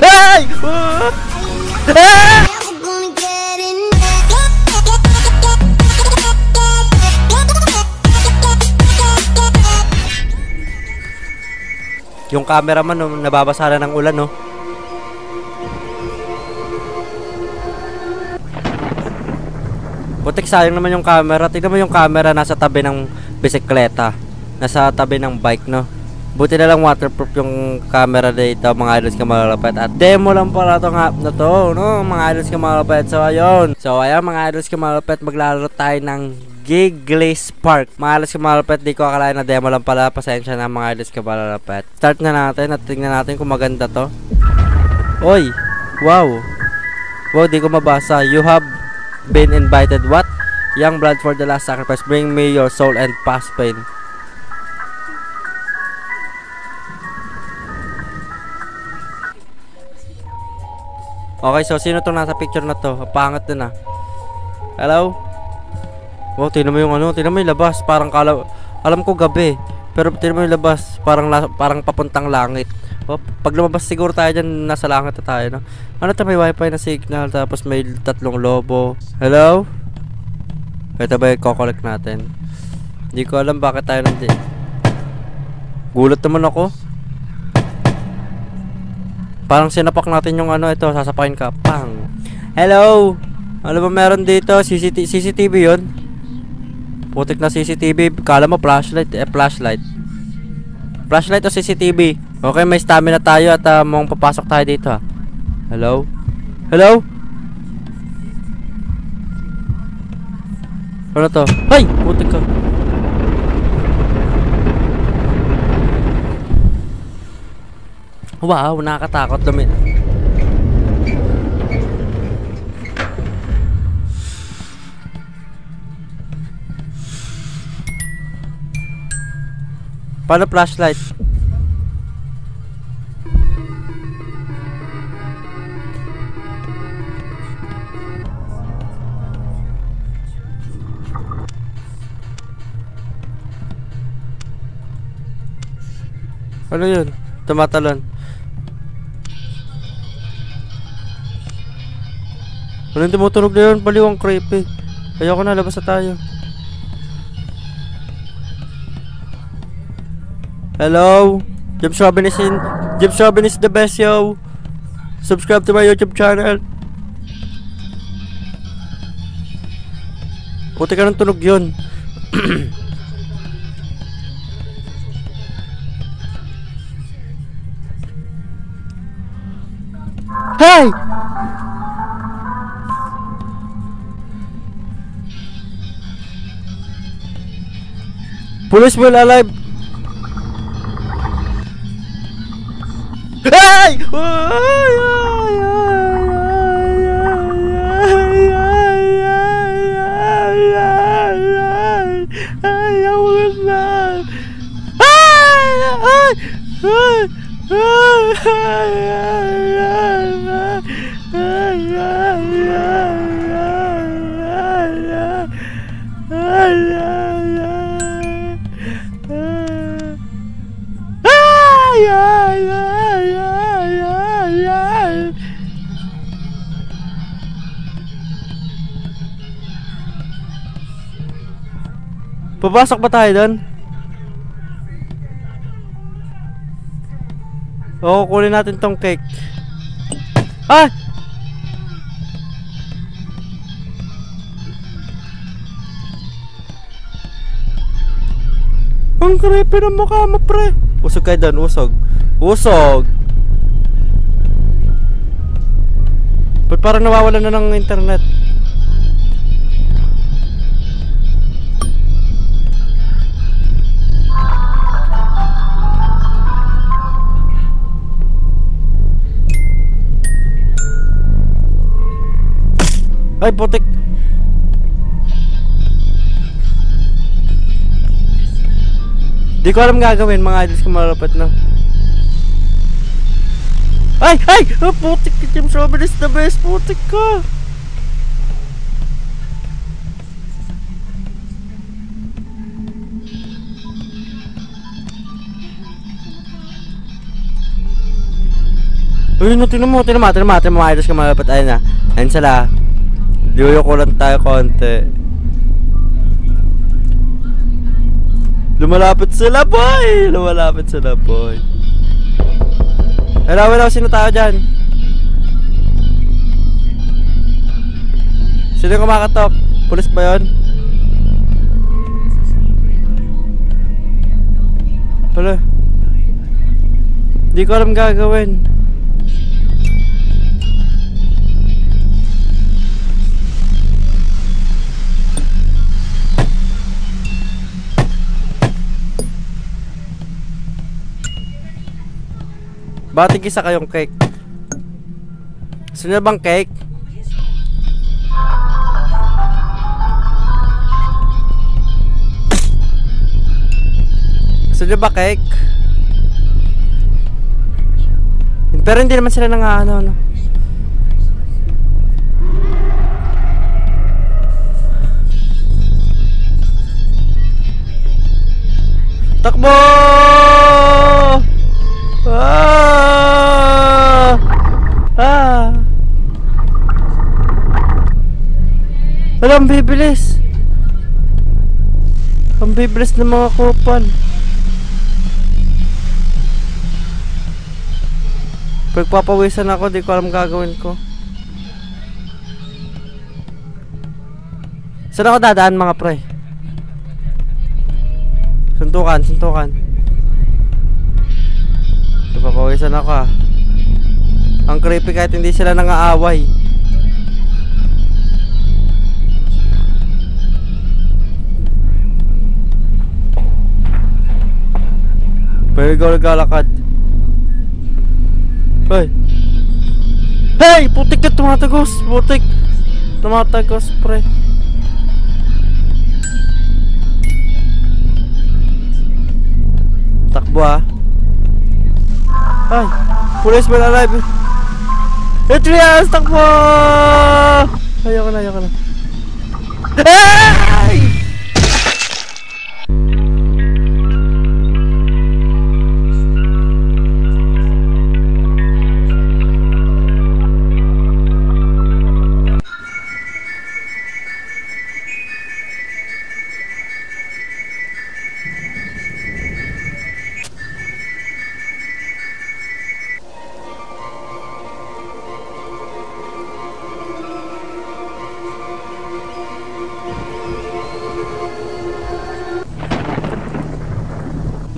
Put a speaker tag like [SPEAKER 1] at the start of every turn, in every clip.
[SPEAKER 1] Ay! Yung cameraman, no, nababasa na ng ulan, no? Putik sayang naman yung camera. Tignan mo yung camera nasa tabi ng bisikleta. Nasa tabi ng bike, no? Buti na lang waterproof yung camera dito, mga idols ka malalapit. At demo lang pala itong app na to, no? Mga idols ka malalapit. So, ayun. So, ayan, mga idols ka malalapit. Maglalaro tayo ng Giggly Spark. Mga idols ka malalapit, di ko akalain na demo lang pala. Pasensya na, mga idols ka malalapit. Start na natin at tingnan natin kung maganda to. Oy! Wow! Wow, di ko mabasa. You have been invited. What? Young blood for the last sacrifice. Bring me your soul and past pain. Okay, so sino tong nasa picture na to? Pangat din ah. Hello? Wow, tingnan mo yung ano, tingnan mo yung labas. Parang kala, alam ko gabi. Pero tingnan mo yung labas, parang, parang papuntang langit. Oh, pag lumabas siguro tayo dyan, nasa langit na tayo, no? Ano to, may wifi na signal, tapos may tatlong lobo. Hello? Ito ba yung kokolek natin? Hindi ko alam bakit tayo nandito. Gulat naman ako. Parang sinapak natin yung ano ito, sasapakin ka. Pang. Hello? Ano ba meron dito? CCTV, CCTV yun? Putik na CCTV. Kala mo flashlight. Eh, flashlight. Flashlight o CCTV? Okay, may stamina tayo at uh, mong papasok tayo dito ha. Hello? Hello? Ano to? Ay! Putik ka. Wow, nakakatakot dumi. Paano flashlight? Ano yun? Tumatalon. Walang tumutunog na yun. Baliw ang creepy. Ayoko na, labas na tayo. Hello? James Robin is in. James Robin is the best, yo. Subscribe to my YouTube channel. Puti ka ng tunog yun. hey! Police will alive. Ay! Papasok ba tayo doon? Oo, kunin natin tong cake. Ah! Ang creepy ng mukha mo, pre. Usog kayo doon, usog. Usog! Ba't parang nawawala na ng internet? Ay, putik. Di ko alam gagawin mga idols kung malapit na. Ay! Ay! Oh, putik ka, James is the best. Putik ka. Uy, no, tinan mo, tinan mo, tinan mo, tinan mo, idols ka malapit. Ayun na. Ayun sila. Diyo ko lang tayo konti. Lumalapit sila, boy! Lumalapit sila, boy. Hello, hello, sino tayo dyan? Sino kumakatok? Pulis ba yun? Wala. Hindi ko alam gagawin. Bakit isa kayong cake? Gusto bang cake? Gusto ba cake? Pero hindi naman sila nang ano, ano. Takbo! Wala, ang bibilis. Ang bibilis ng mga kupal. Pagpapawisan ako, di ko alam gagawin ko. Saan ako dadaan mga pre? Suntukan, suntukan. Pagpapawisan ako ah. Ang creepy kahit hindi sila nang-aaway. Ikaw naglalakad. Hoy! Hey! Putik ka tumatagos! Putik! Tumatagos, pre. Takbo ah. Ay! Police man alive! Etrias! Takbo! Ayoko na, ayoko na. Ay!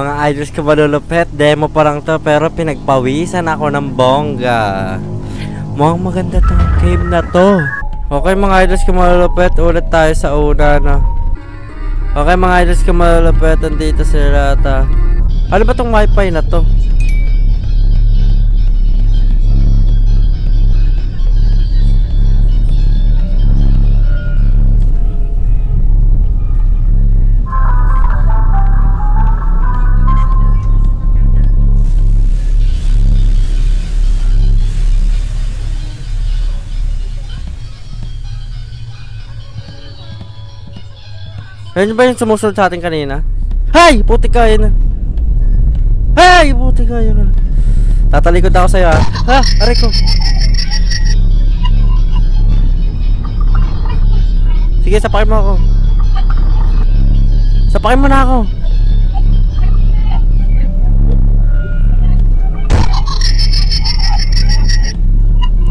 [SPEAKER 1] Mga idols ka malulupet, demo pa lang to pero pinagpawisan ako ng bongga. Mukhang maganda tong game na to. Okay mga idols ka malulupet, ulit tayo sa una na. Okay mga idols ka malulupet, andito si Rata. Ano ba tong wifi na to? Ayun ba yung sumusunod sa atin kanina? Hay! Putik ka yun. Hay! Putik ka yun. Tatalikod ako sa'yo ha. Ha! Aray ko. Sige, sapakin mo ako. Sapakin mo na ako.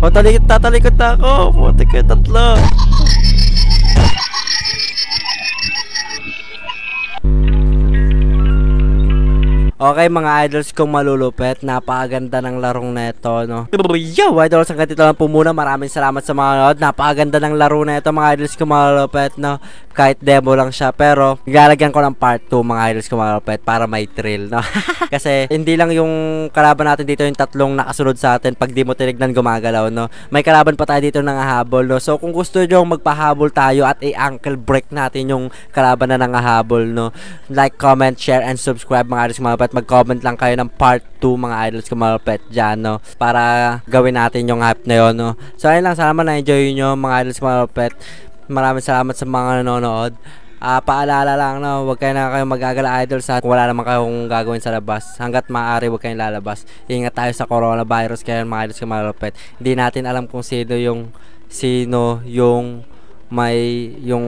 [SPEAKER 1] O, talikod, tatalikod na ako. Putik ka tatlo. Okay mga idols kong malulupet, napakaganda ng larong neto, no? Yo, idols, ang ganito lang po muna. Maraming salamat sa mga nanood. Napakaganda ng laro neto, mga idols kong malulupet, no? Kahit demo lang siya, pero ilalagyan ko ng part 2, mga idols kong malulupet, para may thrill, no? Kasi hindi lang yung kalaban natin dito yung tatlong nakasunod sa atin pag di mo tinignan gumagalaw, no? May kalaban pa tayo dito ng hahabol, no? So kung gusto nyo magpahabol tayo at i-ankle break natin yung kalaban na nangahabol, no? Like, comment, share, and subscribe, mga idols kong malulupet mag-comment lang kayo ng part 2 mga idols ko malupet dyan, no? Para gawin natin yung hype na yun, no? So, ayun lang. Sana na-enjoy nyo mga idols ko malupet. Maraming salamat sa mga nanonood. Ah, paalala lang no, wag kayo na kayo magagala idol sa wala naman kayong gagawin sa labas. Hangga't maaari wag kayong lalabas. Ingat tayo sa coronavirus kaya mga idols ka malapit. Hindi natin alam kung sino yung sino yung may yung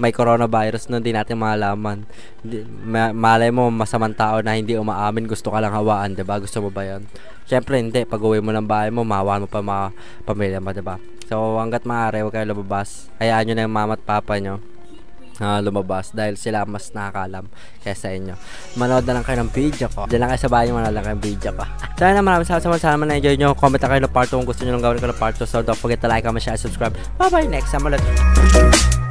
[SPEAKER 1] may coronavirus no, hindi natin malaman. Di, ma- malay mo masamang tao na hindi umaamin, gusto ka lang hawaan, 'di ba? Gusto mo ba 'yon? Syempre hindi, pag-uwi mo ng bahay mo, mahawaan mo pa mga pamilya mo, 'di ba? So hangga't maaari wag kayo lumabas. Hayaan niyo na yung mama at papa nyo ah, lumabas dahil sila mas nakakalam kaysa inyo. Manood na lang kayo ng video ko. Diyan lang kayo sa bahay manood lang kayo ng video ko. Sana na maraming salamat sa sana na-enjoy nyo. Comment na kayo ng part 2 kung gusto nyo lang gawin ko ng part 2. So don't forget to like, comment, share, subscribe. Bye bye, next time ulit.